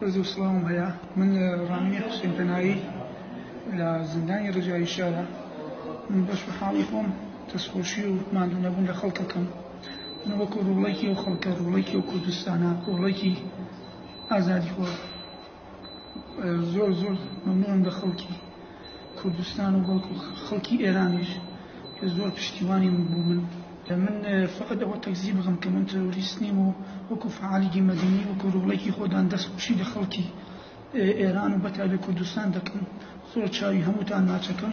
ڕێز و سڵاوم هەیە من ڕامینی حوسێن پەنایی لە زیندانی ڕجایی شارە من بەش بە حاڵی خۆم دەستخۆشی و ماندوو نەبوون لە خەڵکەکەم من وەکو ڕوڵێکی و خەڵکە ڕوڵێکی و کوردستانە ڕوڵێکی ئازادی خۆ زۆر زۆر مەمنونم لە خەڵکی کوردستان و بەڵکو خەڵکی ئێرانیش کە زۆر پشتیوانی من بوومن من فقط ئەوە تەکزی بکەم کە من تروریست نیم و وەکو فعالیگی مەدەنی وەکو ڕۆڵێکی خۆدان دەست خوشی لە خەڵکی ئێران و بەتابی کوردستان دەکەم زۆر چاوی هەمووتان ناچەکەم